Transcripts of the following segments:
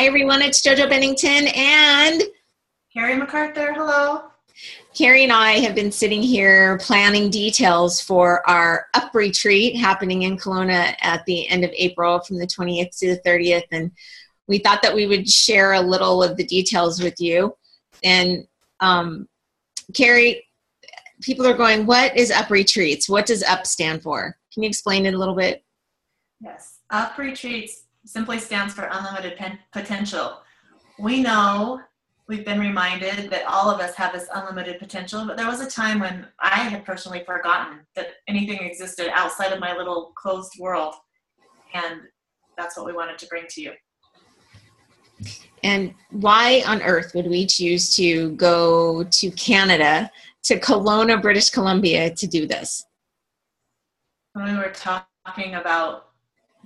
Hi, everyone. It's JoJo Bennington and Carrie MacArthur. Hello. Carrie and I have been sitting here planning details for our up retreat happening in Kelowna at the end of April from the 20th to the 30th. And we thought that we would share a little of the details with you. And um, Carrie, people are going, What is up retreats? What does up stand for? Can you explain it a little bit? Yes. Up retreats simply stands for unlimited pen- potential. We know we've been reminded that all of us have this unlimited potential, but there was a time when I had personally forgotten that anything existed outside of my little closed world. And that's what we wanted to bring to you. And why on earth would we choose to go to Canada, to Kelowna, British Columbia, to do this? When we were talking about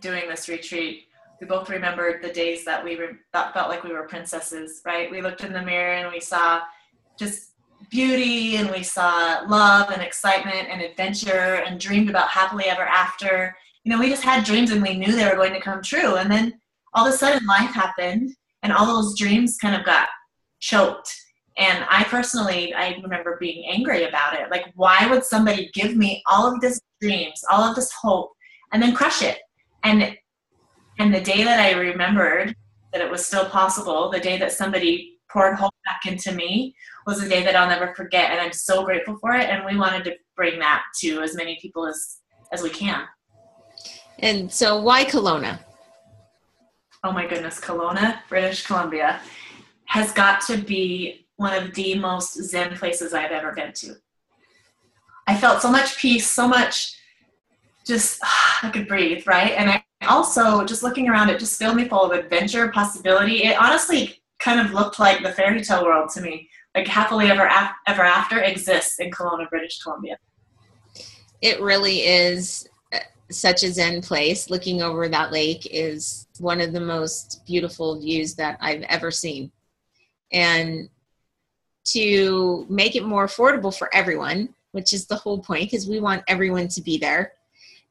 doing this retreat, we both remembered the days that we re- that felt like we were princesses, right? We looked in the mirror and we saw just beauty and we saw love and excitement and adventure and dreamed about happily ever after. You know, we just had dreams and we knew they were going to come true. And then all of a sudden life happened and all those dreams kind of got choked. And I personally, I remember being angry about it. Like, why would somebody give me all of this dreams, all of this hope, and then crush it? And and the day that I remembered that it was still possible, the day that somebody poured hope back into me, was a day that I'll never forget. And I'm so grateful for it. And we wanted to bring that to as many people as, as we can. And so, why Kelowna? Oh my goodness, Kelowna, British Columbia, has got to be one of the most Zen places I've ever been to. I felt so much peace, so much just, I could breathe, right? And I also just looking around it just filled me full of adventure possibility. It honestly kind of looked like the fairy tale world to me like happily ever af- ever after exists in Kelowna British Columbia. It really is uh, such a zen place. Looking over that lake is one of the most beautiful views that I've ever seen. And to make it more affordable for everyone which is the whole point because we want everyone to be there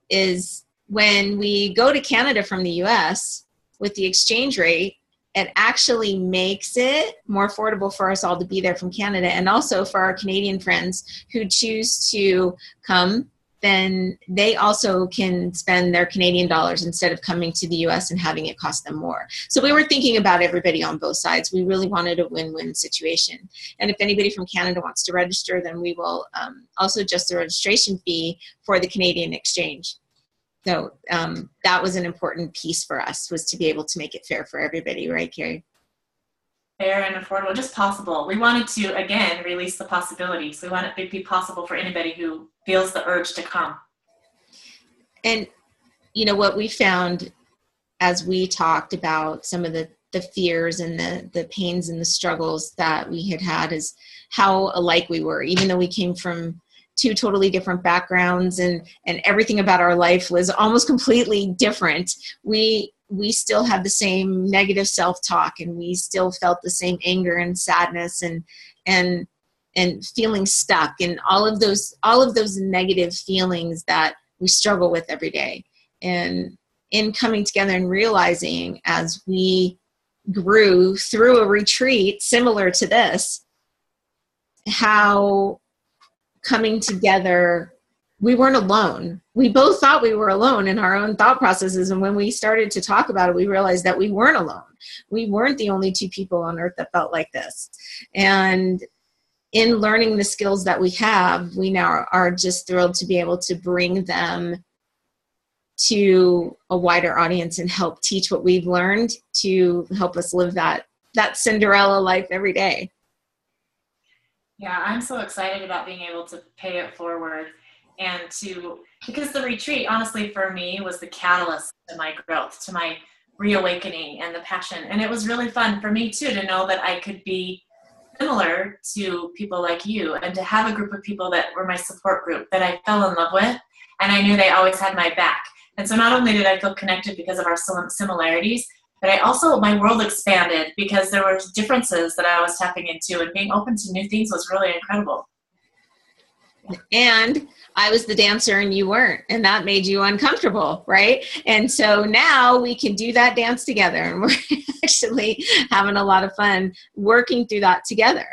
is when we go to Canada from the US with the exchange rate, it actually makes it more affordable for us all to be there from Canada and also for our Canadian friends who choose to come then they also can spend their Canadian dollars instead of coming to the US and having it cost them more. So we were thinking about everybody on both sides. We really wanted a win win situation. And if anybody from Canada wants to register, then we will um, also adjust the registration fee for the Canadian exchange so um, that was an important piece for us was to be able to make it fair for everybody right carrie? Fair and affordable just possible. We wanted to again release the possibilities. We want it to be possible for anybody who feels the urge to come. And you know what we found as we talked about some of the the fears and the the pains and the struggles that we had had is how alike we were. Even though we came from two totally different backgrounds and and everything about our life was almost completely different. We we still had the same negative self-talk and we still felt the same anger and sadness and and and feeling stuck and all of those all of those negative feelings that we struggle with every day. And in coming together and realizing as we grew through a retreat similar to this how coming together we weren't alone. We both thought we were alone in our own thought processes and when we started to talk about it we realized that we weren't alone. We weren't the only two people on earth that felt like this. And in learning the skills that we have we now are just thrilled to be able to bring them to a wider audience and help teach what we've learned to help us live that that cinderella life every day yeah, I'm so excited about being able to pay it forward and to, because the retreat, honestly, for me, was the catalyst to my growth, to my reawakening and the passion. And it was really fun for me, too, to know that I could be similar to people like you and to have a group of people that were my support group that I fell in love with. And I knew they always had my back. And so not only did I feel connected because of our similarities, but I also my world expanded because there were differences that I was tapping into and being open to new things was really incredible. and I was the dancer and you weren't, and that made you uncomfortable, right? And so now we can do that dance together, and we're actually having a lot of fun working through that together.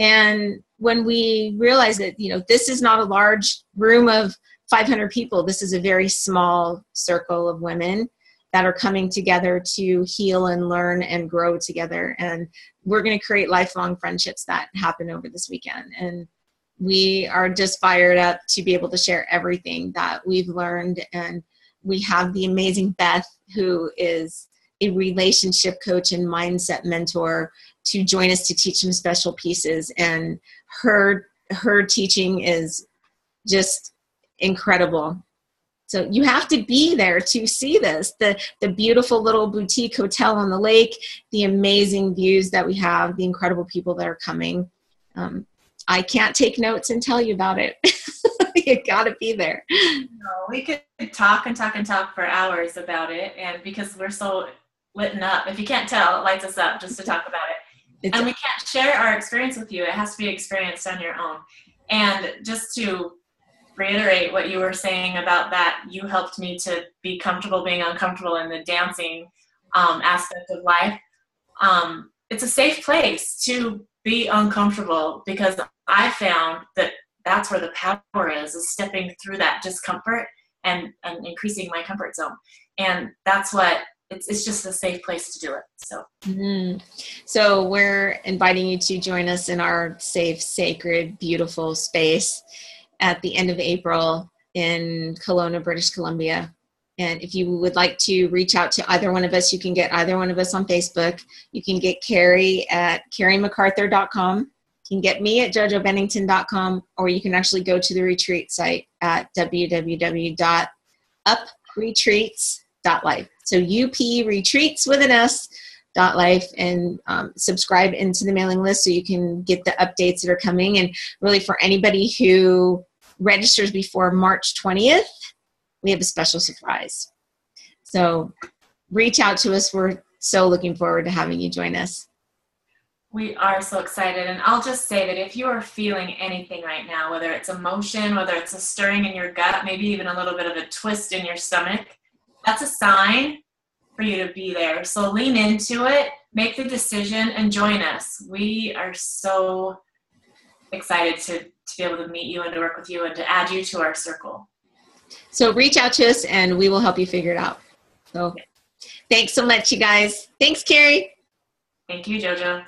And when we realize that, you know, this is not a large room of 500 people, this is a very small circle of women that are coming together to heal and learn and grow together. And we're going to create lifelong friendships that happen over this weekend. And we are just fired up to be able to share everything that we've learned. And we have the amazing Beth, who is a relationship coach and mindset mentor, to join us to teach some special pieces. And her her teaching is just incredible. So you have to be there to see this. The the beautiful little boutique hotel on the lake, the amazing views that we have, the incredible people that are coming. Um, I can't take notes and tell you about it. you got to be there. No, we could talk and talk and talk for hours about it, and because we're so lit up, if you can't tell, it lights us up just to talk about it. It's and we can't share our experience with you. It has to be experienced on your own. And just to reiterate what you were saying about that, you helped me to be comfortable being uncomfortable in the dancing um, aspect of life. Um, it's a safe place to be uncomfortable because I found that that's where the power is, is stepping through that discomfort and, and increasing my comfort zone. And that's what it's, it's just a safe place to do it. So, mm-hmm. so we're inviting you to join us in our safe, sacred, beautiful space at the end of April in Kelowna, British Columbia. And if you would like to reach out to either one of us, you can get either one of us on Facebook. You can get Carrie at carriemacarthur.com. You can get me at jojobennington.com, or you can actually go to the retreat site at www.upretreats.life. So UP retreats with an S life and um, subscribe into the mailing list so you can get the updates that are coming. And really, for anybody who registers before March 20th, we have a special surprise. So reach out to us. We're so looking forward to having you join us. We are so excited. And I'll just say that if you are feeling anything right now, whether it's emotion, whether it's a stirring in your gut, maybe even a little bit of a twist in your stomach, that's a sign for you to be there. So lean into it, make the decision, and join us. We are so excited to, to be able to meet you and to work with you and to add you to our circle. So reach out to us and we will help you figure it out. So thanks so much, you guys. Thanks, Carrie. Thank you, JoJo.